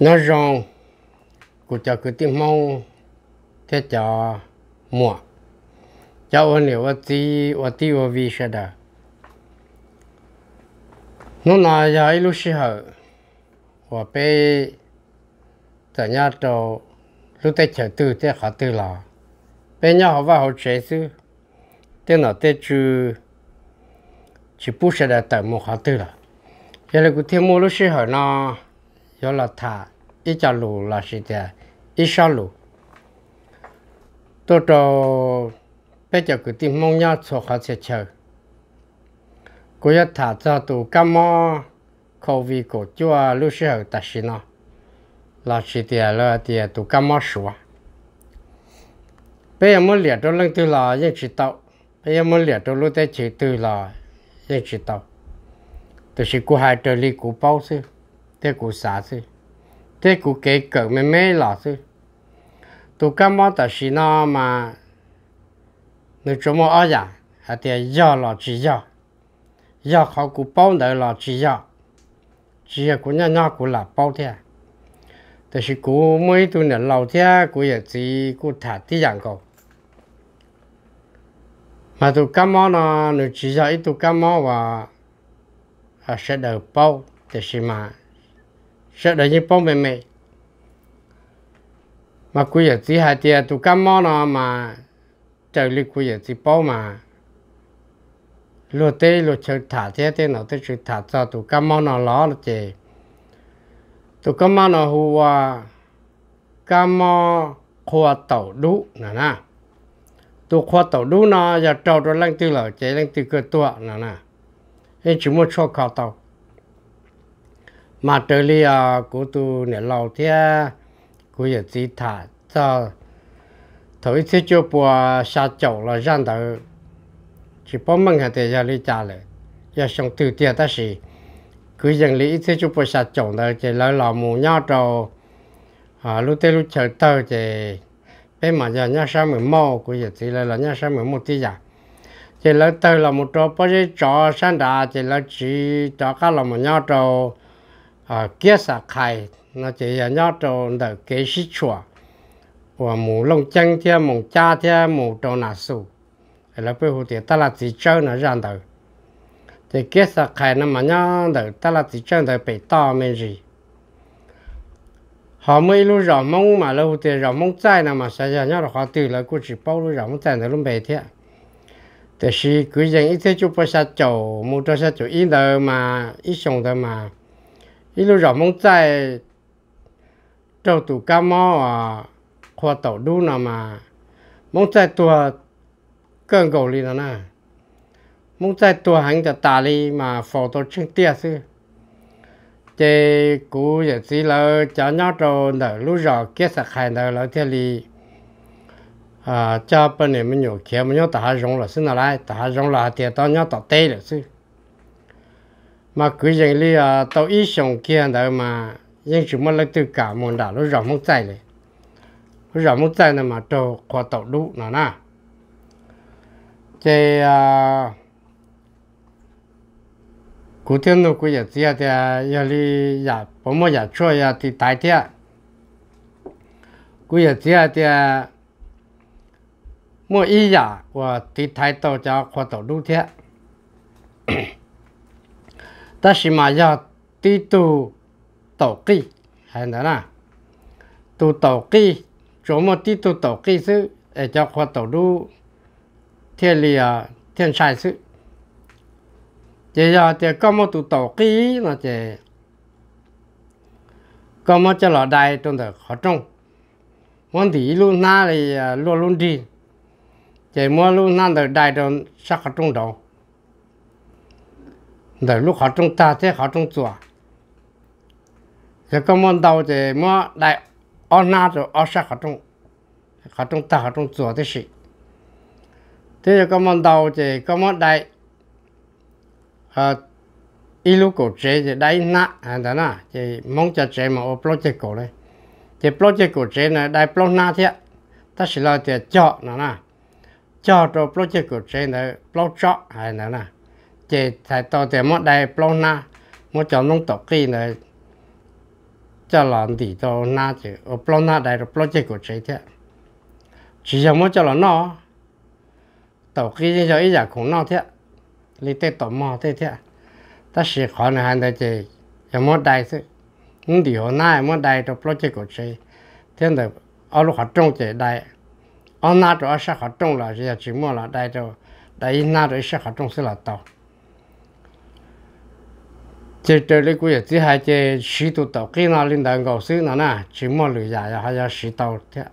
nó rong. Của cho cái tiếng mong thế cho mùa cho ôn liệu ở tí ở tí ở vi sẽ đó nó là giờ ấy lúc xưa. Hở và bé tại nhà trò, lúc tết chờ từ tết khó từ là bé nhà họ vào họ chế sư tên nó tết chú chỉ bút sẽ đã tại một khó từ là giờ là cái thêm mua lúc xưa hở nó cho là thả ít cho lù là gì thế ít sao lù tôi cho bây giờ cứ tìm mong nhau cho họ sẽ chờ cô ấy thả cho tụ cam mò khẩu vị của chúa lúc sẽ xưa ta xin nó là chỉ tiền là tiền tụ cam mò sủa bây giờ muốn liệt cho lần từ là yên chỉ tao bây giờ muốn liệt cho lúc tới chỉ từ là yên chỉ tao tôi sẽ cố hai trợ lý cô bao sư thế cụ xả chứ thế cụ kể cỡ mẹ mẹ lọ chứ tụ cá mò ta xí nó mà nó chỗ mò ở dạ à thì do lọ chỉ do do khó cụ bao đời lọ chỉ do chỉ là cụ nhà nhà cụ là bao thế thì sự cụ mấy tụ nè lâu thế cụ giờ chỉ cụ thả tí dạng cầu mà tụ cá mò nó nó chỉ do ít tụ cá mò và sẽ đời bao thì mà sợ đại những bông mềm mềm mà cứ giờ chỉ hai tia tụ cam mò nó mà trời lý cứ giờ chỉ bông mà. Lúa tê lúa chờ thả thế tê nó tới sự thả cho tụ cam mò nó ló là chè tụ cam mò nó hùa cam mò khoa tàu đu nè nè tụ khoa tàu đu nó giờ trâu rồi lăng tư lở chế lăng tư cơ tua nè nè hết chỉ muốn cho khảo tàu mà trở li à cô tu nè lâu thế cô giờ chỉ thả cho thôi thế cho bùa sa chậu là răng đầu chỉ bỏ mong hạt để ra lý trả lại giờ xong từ tiền ta sĩ cứ dần lý thế cho bớt sạch chậu đó chỉ lấy lò mù nhau trâu à ờ, lúc tết lúc chờ tơ, chỉ bên mà giờ nhau sao mình mò cô giờ chỉ lấy là nhau sao mình một tí giờ chỉ lấy tơ là một trâu bao giờ trò sang đà, chỉ lấy chỉ trò cá là một nhau trâu à kia sa khai, nó chỉ là nhau cho đỡ kế sĩ chùa. Và mù lông chân thế mù cha thế mù trâu nà sụp là bây giờ thì ta là chỉ chơi nó ra đời thì kia sa khai nó mà nhá đỡ, ta là chỉ chơi đỡ bị to mấy gì họ mới lúc rõ mong mà lâu thì rõ mong chạy nào mà sao giờ nhá là họ từ là cũng chỉ bao lúc rõ mong chạy nó lúc bề thế thì cứ dành ít thế chút bao sa chậu mua cho sa chậu ít đời mà ít sống đời mà ít lúc mong trâu à nào mà mong nè tại cho ta đi mà tổ chức là cho kết à cho bên này mình nhiều kia mình nhau ta rong là xin lại ta rong là thì tao nhau tao tê là sư mà cứ vậy li à tàu ít sống kia đó mà. Nhưng chúng mà lấy từ cả môn đảo nó rõ mông chạy này lúc rõ mông chạy này mà cho khoa tàu đủ nó nè thì à cụ thiên nó cứ vậy chia thì à, giờ đi giờ bố mẹ giờ cho giờ à, thì tại thế cứ vậy chia thì à, mỗi ý giờ và thì thái tàu cho khoa tàu đủ thế ta chỉ mà giờ tí tu tổ kỳ hay nữa nè tu tổ kỳ chỗ mà tí tu tổ kỳ chứ để cho khoa tổ đủ thiên lý à thiên sai sự chỉ giờ thì có một tu tổ kỳ là chỉ có một cho lọ đài trong đó khó trông. Muốn thì luôn na thì à, luôn luôn đi. Chỉ mua luôn na được đài trong sắc khó trông đâu đời lúc họ trong ta thế họ trong chùa chỉ có một đầu thì mua đại ở na rồi ở sắc họ trong họ trong ta họ trong chùa thế gì thế là có món đầu thì có món đại à ít lúc cổ chế thì đại na à đó nè thì mong cho chế mà ở plot chế cổ đấy thì plot chế cổ chế này đại plot na thế ta chỉ là thì cho nó nè cho cho chế cổ chế này plot cho hay nó nè chế thái to thì mất đại bao na mất cho nông tộc kia này. Cho làm gì cho na chứ? Ờ, ở bao na đại là bao chế của chế thế. Chỉ cho mất cho là nó. Tàu kia cho ít giờ cũng nó thế. Lý tê tàu mò thế thế. Ta sẽ khó này hàng đại chế cho mất đại sự nhưng điều hồi mất muốn đại cho bao chế của chế thế là ở lúc họ trông chế đại ở na cho ở sao họ trông là chỉ chỉ mua là đại cho đại na rồi sao họ trông sẽ là tàu chế chế lấy cái chỉ hai chế sĩ tu tàu cái nào linh đạo ngầu sư nào nè chỉ mua lười giả ya hay là sĩ tàu thế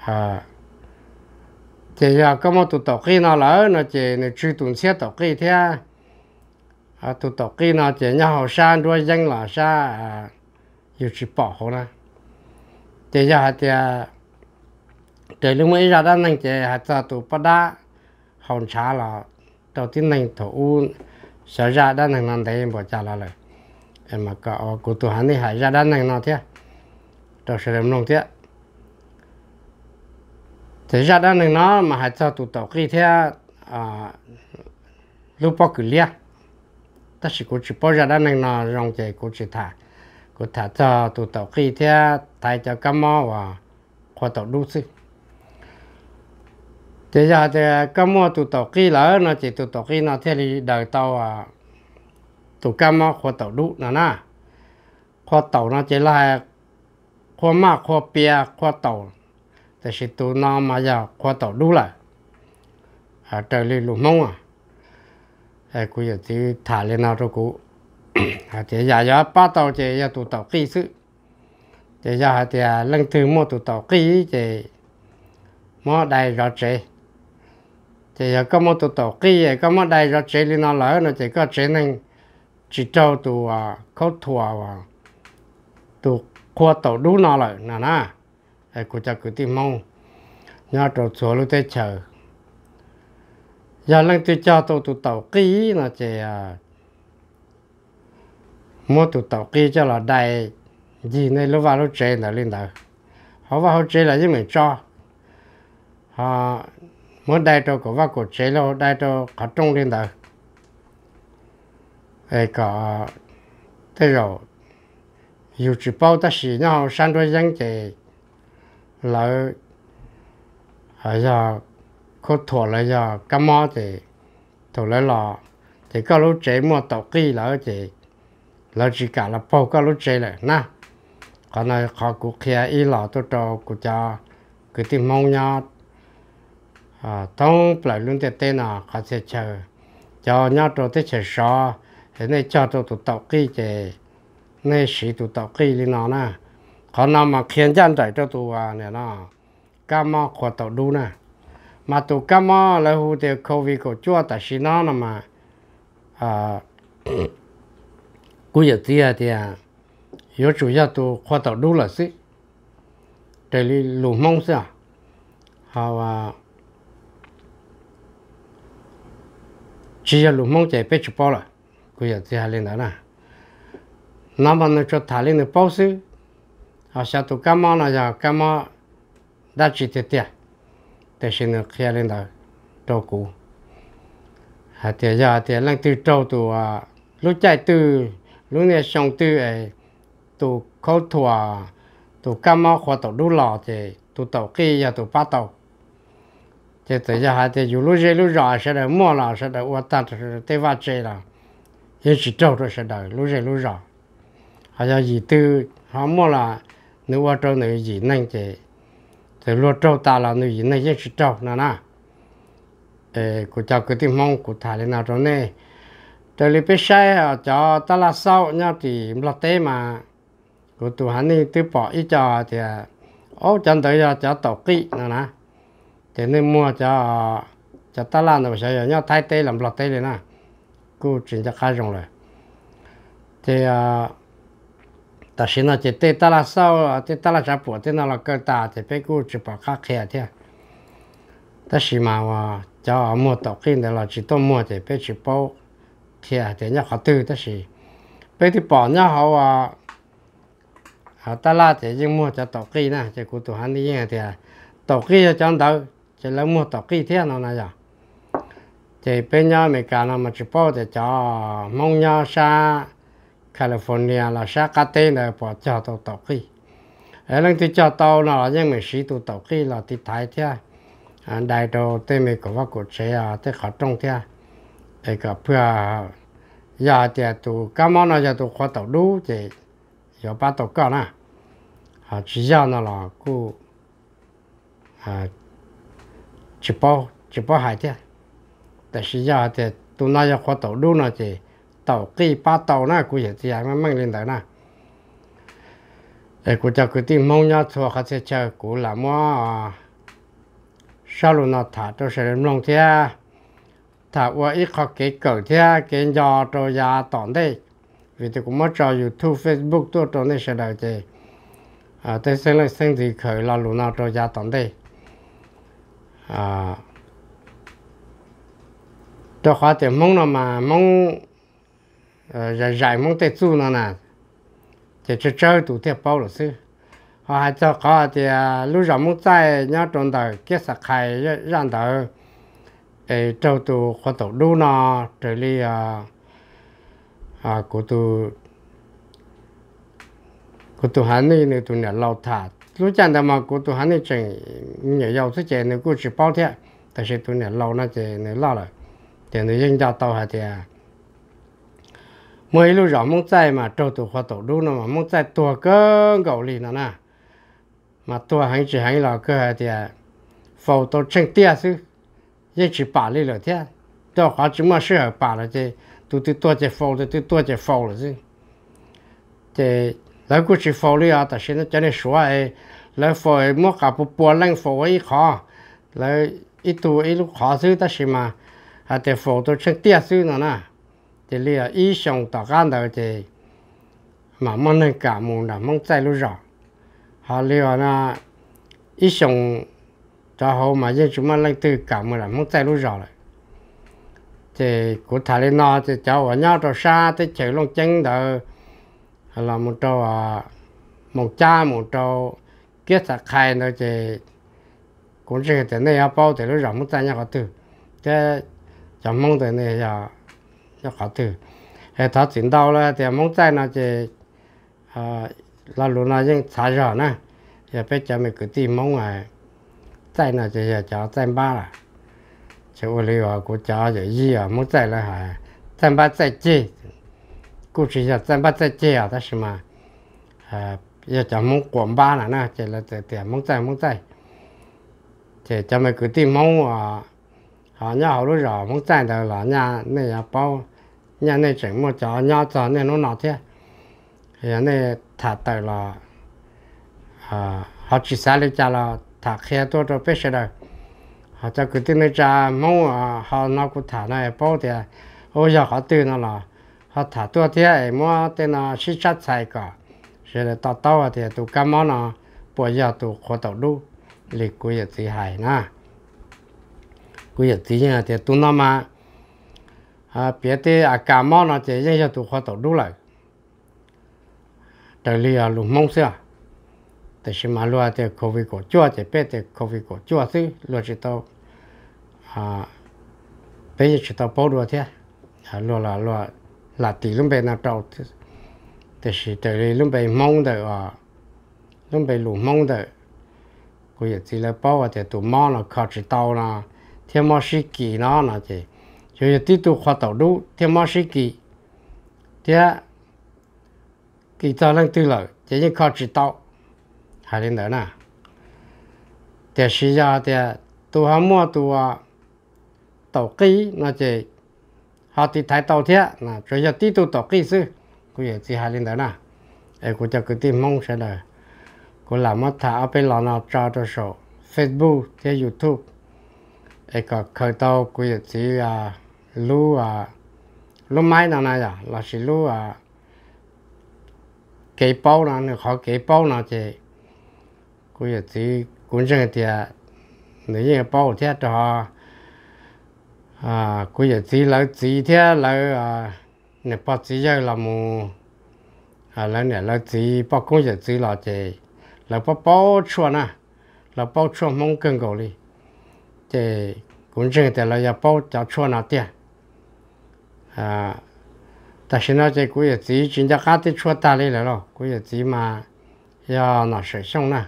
à chế giờ có một tụ tàu cái nào lỡ nó chế nó truy tuần xe tàu cái thế à tụ tàu cái nào chế nhà hậu san đuôi danh là sa à yêu chỉ bỏ hồ nè chế giờ hạt chế lúc mới ra đó năng chế hạt ta tu bắt đá hòn chả là đầu tiên năng thủ sợ ra đó nâng năng thấy bỏ trả lời em mà có cụ tu hắn đi hãy ra đã nâng nâng thế. Đó sẽ làm nông thế. Thế ra đã nâng nó mà hãy cho tụ tàu khi thế à lúc bỏ cử lia. Ta chỉ cố chỉ bao ra đã nâng nó rong chạy cố chỉ thả. Cố thả cho tụ tàu khi thế, thay cho cam mò và khoa tàu đu sức thế giờ thì à, cái mua tụ tàu kia là nó chỉ tụ tàu kia nó thế đi đời tàu à tụ cam mua khoa tàu đủ nó nè khoa tàu nó chỉ là khoa mà khoa bia khoa tàu. Thì chỉ tụ nó mà giờ khoa tàu đủ lại. À trời đi lụm mông à. À cũng giờ thì thả lên nào rồi cũ, à thì giờ giờ ba tàu thì giờ tụ tàu kia sự thì giờ thì à, lần thứ mua tụ tàu kia thì mua đầy rõ chế thì ờ, có một tụ tổ kia, có một đại rồi chế lên nó lỡ nó chỉ có chế nên chỉ cho tụ à khâu thua và tụ khoa tổ đủ nó lại nè nè ai cũng cho cứ tìm mong. Nhớ tổ số lúc tới chờ. Giờ lần tôi cho tụ tụ tổ kia nó chỉ à mua tụ tổ kia cho là đại gì này lúc vào lúc chế nó lên đó. Họ vào họ chế là gì mình cho. Họ muốn đại cho có vào cổ chế lo đại cho có trung lên đó ấy có, thế rồi, dù chỉ bao ta xí nhau, sang đôi dân thì lỡ ở à, giờ có thua lại giờ cam mò thì thua lại lò. Thì có lúc chế mua tàu kỳ lỡ thì lỡ chỉ cả là bao có lúc chế lại na. Còn này họ cũng kia ý lò tôi cho cũng cho cái tiếng mong nhau à tông lại luôn thế tên nào có thể chờ. Cho nhau cho tới chờ sao thế này cho tôi tụ tàu kỳ thì này sĩ tụ tàu kỳ lên nó nè. Có nào mà khiến chân chạy cho tụ à nè nó. Cam mà khó tàu đủ nè. Mà tụ cam mà là hụ thì covid của chúa tại sĩ nó nè mà. À cú giờ tia à thì à yếu chủ yếu tụ khó tàu đủ là gì đây là lù mông sao họ à chỉ là lúc mong chạy bé chụp bao rồi cứ giờ thì hai lên đó nè nó mà nó cho thả lên nó bao sư họ sẽ tụ cá mò là giờ cá mò đã chỉ tiệt tiệt để xin được khi lên đó trâu cũ hà tiệt giờ thì lần từ trâu tụ à lúc chạy từ lúc này xong từ ấy tụ khâu thua tụ cá mò khoa tụ đu lò thì tụ tàu kia giờ tụ ba tàu thì tới giờ hai thì dù lúc dễ lúc rõ sẽ được mua là sẽ được uất tạt tê va chê là yên chỉ trâu rồi sẽ được lúc dễ lúc rõ hay là gì tư họ mua là nếu uất trâu nếu gì nên thì thì lúc trâu ta là nếu gì nên yên chỉ trâu nè nè ê của cháu cứ tìm mong của thả lên nào rồi nè tới lúc bây giờ cho ta là sau nhau thì lọt tế mà của tụi hắn đi từ bỏ ít cho thì ô chân tới giờ cho tổ kỹ nè nè thế nên mua cho cho ta làm được sao nhá thay tê làm lọt tê này nè cô chuyển cho khai rong rồi. Thì à ta xin là chỉ tê ta là sao tê ta là trả bộ tê nó là cơ ta thì phải cô chỉ bảo khác kia thế. Ta xin mà à, cho mua tàu kia này là chỉ tôi mua thì phải chỉ bao kia thì nhá họ tư, ta xin. Phải thì bỏ nhá họ à à ta là thì nhưng mua cho tàu kia nè chỉ cô tụi hắn đi nghe thì à, tàu kia cho đâu? Chỉ là mua tàu kia thế nào này giờ chỉ bên nhau mình cả nó mà chỉ bảo để cho mong nhau xa California là xa cá tê này bỏ cho tàu tàu khi ở lần thì cho tàu nó nhưng mình sĩ tụ tàu khi là thì thái thế đại đồ tê mình có vác cột xe à tê khó trông thế cái cả bữa giờ thì tụ cá món nào giờ tụ khó tàu đu thì giờ bắt tàu cả nè à chỉ giờ nó là cô à chỉ bao chỉ bao hai thếแต่สิยาแต่ตัวน่าจะขอตัวดูน่ะจีเต่ากี่ป้าเต่าน่ะกูเห็นที่ยังไม่มั่งเล่นแต่น่ะไอ้กูจะกูที่มองยาทัวเขาจะเจอกูละมั่วชาลุน่ะถ่าตัวเสด็จลงเทียถ่าว่าอีกเขาเก๋เกิดเทียเก๋ยอตัวยาตอนได้vì tôi cũng mất cho YouTube Facebook tôi trong này sẽ đợi chị à tôi sẽ là sinh thì khởi là lúc nào cho gia tận đây à. Cho khóa tiền mong nó mà mong dài ờ, giải mong tiền chu nó nè. Thì chơi chơi tụ tiền bao rồi sư. Họ hay cho có thì à, lúc giờ mong tại nhớ trong đời kết sạc khai ra đời để trâu tụ khoa tổ đu nó trở đi à à của tụ của tụ hắn này nữa tụ nhà lâu thả. lúc chẳng đâu mà của tụ hắn này chẳng nhà giàu thế này của chỉ bao thế tại sao tụ nhà lâu nó chỉ này lo rồi tiền nó dân giao tàu hả thì mỗi lúc rõ mong chạy mà trâu tụ khoa tổ đu nó mà mong chạy tua cơ gạo lì nó nè mà tua hành chỉ hành là cơ hả thì phâu tổ chân tia sư giờ chỉ bà lì rồi thế đó khóa chỉ mà适合bà了这都都多只phâu的都多只phâu了是这 แล้วกูจะฟอลลี่อ่ะแต่ฉันจะได้ชัวร์เอแล้วฟอยมั่วกับปวดแรงฟอยขอแล้วอีตัวอีลูกขอซื้อแต่ชิมาแต่ฟอตัวฉันเตี้ยซื้อน่ะนะแต่เรียอีส่งต่อการเดียวจะมามันนั่งกามุนละมันใจรู้จักฮาเรียนะอีส่งจะเอามาเยอะจุมันแรงตื้อกามุนละมันใจรู้จักเลยจะกูถ่ายเลยนอจะเจ้าว่าเนาะตัวซาจะเจอลงจังเดียว là một trò à, một cha, một trò kết sạc khai nó chỉ cũng chỉ cái này à, bao thì nó rộng mong chạy nhau từ thế chẳng mong này là cho thử. Hệ thống chuyển đầu là thì mong chạy nó chỉ à là lúc nào nhưng xả rõ nè. Giờ bây giờ mình cứ tìm mong à chạy chỉ giờ cho chạy ba là. Chứ ô liu à cô giờ gì à mong chạy là hả ba chạy chi? Cô chỉ giờ chạy ba chạy chi à đó là mà à giờ cho mong quảng ba là nè chỉ là để để mong chạy mong chạy chỉ cho mình cứ tìm mong à họ nhà họ lúc rõ muốn chạy được là nhà này à bao nhà này chỉ một chỗ nhà chỗ này nó nọ thế thì này thả tới là à họ chỉ xa lên cha là thả khe tôi cho biết rồi họ cho cái tin này cha mong họ nó cũng thả này bao thì ôi giờ họ từ nó là họ thả tua thế ấy mua tên là xí chất xài cả rồi là tao tao thì tụ cá mò nó bây giờ tụ khó tàu đu. Lì cú giờ thì hài na cú giờ thì nhà thì tụ nó mà à biết thế à cá mò nó thì giờ tụ khó tàu đu lại. Trời lì à lù mông xưa. Thì xem mà luôn thì covid của chúa thì biết thì covid của chúa xứ luôn chỉ tao à bây giờ chỉ tao bảo luôn thế. À luôn là luôn là tỷ lúc bây nào trâu thì sự từ lý lúc bây mong đợi à lúc bây lù mong đợi. Cô giờ chỉ là bảo thì tụ mò là khó chỉ tàu là thiên mò sĩ kỳ nó là thì cho giờ tí tụ khó tàu đủ thêm mò sĩ kỳ thì kỳ tàu lên tư lợi chỉ những khó chỉ tàu. Hay đến nữa, nè thì sự ra thì tụ hả mua à, tàu ký nó chỉ họ thì thái tàu thế nè cho giờ tí tu tổ kỹ sư. Cũng vậy chỉ hai lần đó nè. Em cũng cho cứ tìm mong sẽ là cũng làm mất thả ở bên lò nào cho cho số Facebook, thế YouTube. Em có khởi tàu của chỉ à lu à lu máy nào này à là chỉ lu à cái bao nào nữa họ cái bao nào chứ của chỉ cũng chẳng thì à, nếu như bao thế cho à của chỉ là chỉ thế là à nếu bao chỉ giờ là mu à là nè là chỉ bao cũng chỉ là chứ là bao bao chua nè là bao chua mong cần gọi đi thì cũng chừng thì là giờ bao cho chua nào tiền à 但是呢，这古也自己人家家的出大来了咯，古也自己嘛要拿手上呢，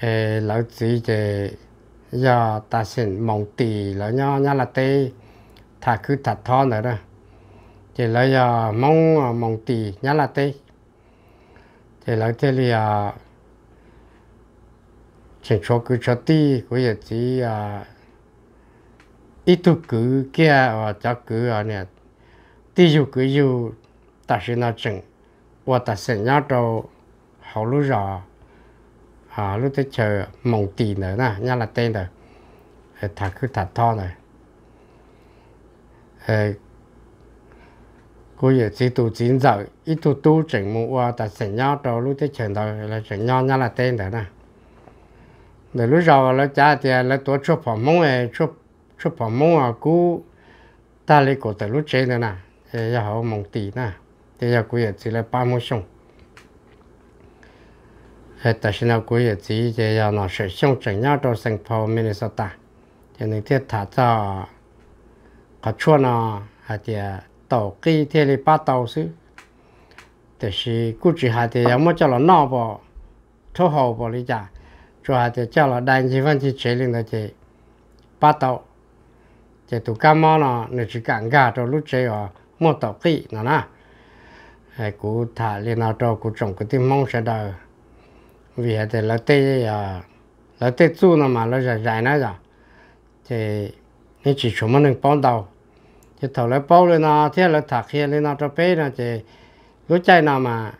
诶，老自己 giờ ta xin mong tì là nhá nhá là tê. Thà cứ thật thon nữa đó. Thì là giờ mong à, mong tì nhá là tê. Thì là thế thì à chỉ cho cứ cho tì của giờ chỉ à ít tu cứ kia và cho cứ à nè. Tì dù cứ dù, ta xin nó chừng và ta xin nhá đâu hậu lúc rồi họ lúc tới chờ mồng tì nữa nè nha là tên rồi. Ờ, thả cứ thả to này. Ờ, cô giờ chỉ tu chín giờ ít tu tu chỉnh mua ta sẽ nhau cho lúc tới chờ rồi là chỉnh nhau nha là tên rồi nè. Để lúc rồi là cha thì là tổ chụp phòng mông ấy chụp chụp phòng mông à cú ta lấy cổ từ lúc trên nữa nè. Giờ họ mồng tì nè. Thì giờ cô giờ chỉ là ba mươi sông hệ tại sao nào cuối chỉ thì là nó sẽ sông chẳng nhau trong thành phố Minnesota. Thì nên thiết thả cho có chua nó, hay thì à, tàu kỳ thì là bắt đầu sư thì là cụ chỉ hay thì à, giờ mới cho nó nọ thô hậu bỏ đi ra cho hay thì cho nó đại chỉ chỉ chế lên đó thì ba tàu thì tụ cam nó nó chỉ càng gà cho lúc chơi mua tàu kỹ nó nè. Hay cụ thả lên nào cho trồng cái tim mong sẽ đời vì thế là tê à là tê chu nó mà nó dài giải này rồi. Thì nên chỉ chúng mình đừng bao đầu. Thì thầu lại bao lên nó thế là thạc kia lên nó cho bé nó thì lúc chạy nào mà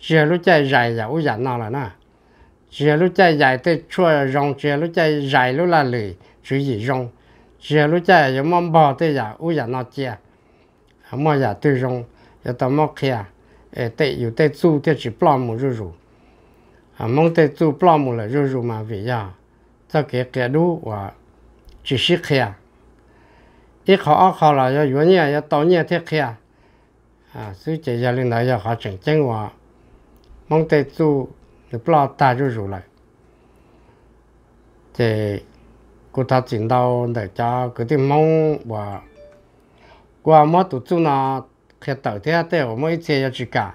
chỉ lúc chạy giải giải u giải nó là nè chỉ lúc chạy giải tê chua rong chỉ lúc chạy giải lúc là lười chỉ gì rong? Chỉ lúc chạy giống mong bò tê giả u giải nó chia? Mà giờ tôi rong, giờ tao móc kia ê tệ yêu tệ chú tệ chỉ plum 啊，蒙在做布拉姆了，肉肉嘛肥呀，再给给路哇，继续开啊，一考二考了，要越年要到年才开啊，啊，所以这些领导要好整正哇，蒙得做就不拉大肉肉了，这，给他进到那家给点蒙哇，我们都做那开到天带我们一起要去干。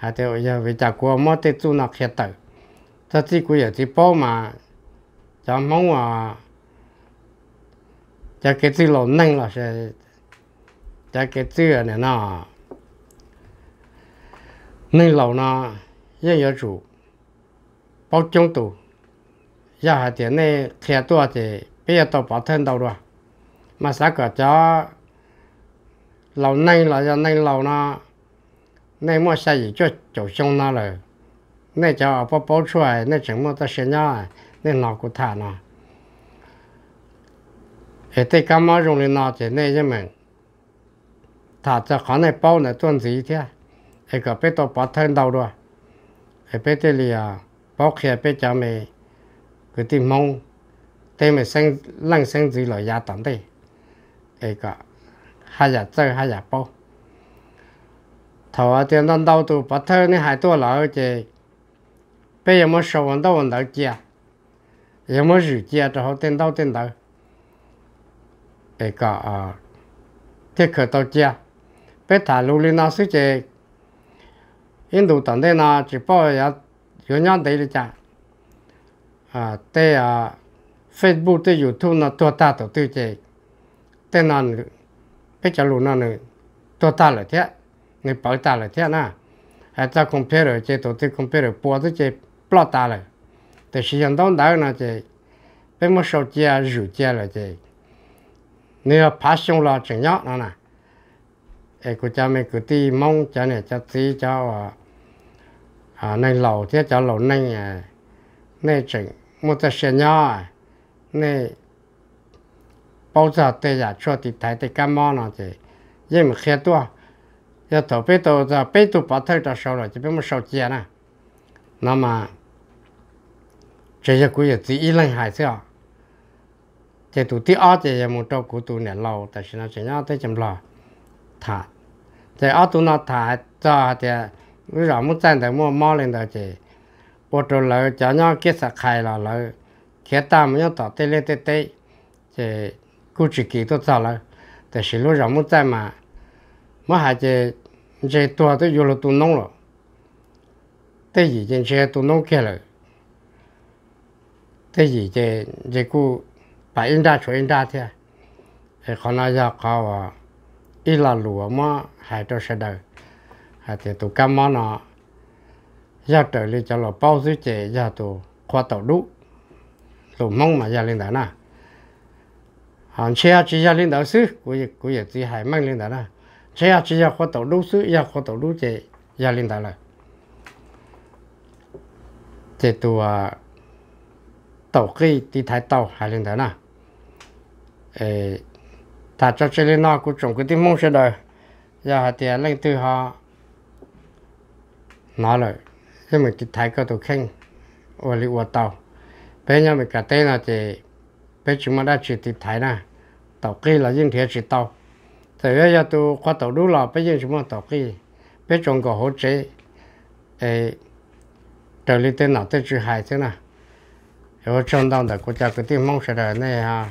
Cả hay giờ về trả qua mỗi tụ chú nó khi tàu ta chỉ có giờ chỉ bao mà cho mong à cho cái chữ lâu nâng là sẽ cái chữ này nó nâng lâu nó giờ giờ chủ bao trung tụ giờ hai tiền này khi tua thì bây giờ tàu bảo thân đâu rồi mà sao cả cho lâu nay là giờ nay lâu nó nay mua xe gì cho chỗ xong nó rồi nay cho bao bao 出来 nay chẳng mua ta xe nhau nay nó cũng thả nó ở đây cái mà dùng lên nó thì nay cho mình thả cho khó này bao này tuần gì thế ở cái bên đó bảo thân đâu rồi ở bên đây là bao khi bên cho mình cái tim mong đây mình sinh lăng sinh gì là giá tận đây ở cái hai giờ chơi hai giờ bao thầu ở tiền đang đầu tụ bắt thơ này hai tuổi lão chứ bây giờ mới sầu vấn đâu vấn chia giờ mới rủ chia cho họ tiền đâu tiền đâu để cả à thế khởi đầu chia bây thả lũ lên nó sẽ chứ印度当地呢只包要有两对的家啊对啊 Facebook 对 YouTube 呢多大都对这对那 cái chả lùn nó nữa tôi ta là Thế người bảo ta là thế na hay ta compare chế tổ chức compare bỏ tới chế plot ta là để sử dụng đông đảo nó chế bên một số chế rượu chế là chế nếu passion là chẳng nhớ nó nè ai của cha mẹ cứ đi mong cha này cha tí cho à này lầu thế cho lầu này à này chẳng một ta sẽ nhớ này bao giờ tê giả cho thì thấy tê cam mò nó thì nhưng mà khi tua giờ thổ bê tổ giờ bê tổ bỏ thơ cho sâu rồi chỉ biết một sâu chia nè nó mà chỉ giờ cuối giờ chỉ ít lần hai chỉ tụ tí ở chỉ giờ một trâu của tụ nè lâu tại sao chỉ nhau tới chấm lò thả chỉ ở tụ nó thả cho thì bây giờ muốn trang thì mua mò lên đó chỉ bộ trâu lỡ cho nhau kết sạc khai là lỡ khi ta mới nhau tỏ tê lên tê tê chỉ cứ chỉ kỳ tôi sao lỡ tại sao lúc giờ muốn trang mà mà hai chỉ chế tua tôi vô là tu nông rồi thế gì trên chế tu nông kia rồi thế gì chế chế cu bà in ra cho in ra thế thì còn nói ra có à ít là lúa mà hai cho sẽ đời. Hai thì tụ cam mà nó ra trời cho là bao dưới chế ra tụ khoa tàu đủ tụ mong mà ra lên đó nè hàng xe chỉ ra lên đó xứ, của của chỉ hai mang lên đó nè xe chỉ ra khó tàu đủ xứ ra khó tàu đủ chế ra linh đại là chế tụ à tàu cái đi thái tàu hà linh đại nè ê ta cho chế linh nó cũng trồng cái tiếng mông sẽ đời giờ hà tiền lên từ họ nói rồi thế mình đi thái cái tổ khen ở lý ở tàu bây giờ mình cả tên là chế bây chúng mà đã chỉ đi thái nè tàu kia là những thế chỉ tàu thì bây giờ tôi qua tàu đu lò bây giờ chúng ta tàu cái bây trong có hỗ trợ ê trở lên tên nào tên chữ hai thế nào rồi trong đó là quốc gia cái tiếng mông sẽ đời này ha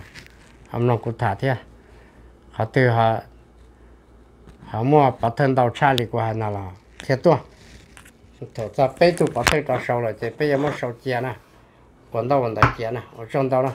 hôm nay cũng thả thế họ từ họ họ mua bắt thân đầu cha li của họ nào là thế to thổ ra bây tu bắt thân đầu sau rồi thì bây giờ mới sau chia nè quần đầu quần đầu chia nè ở trong đó nè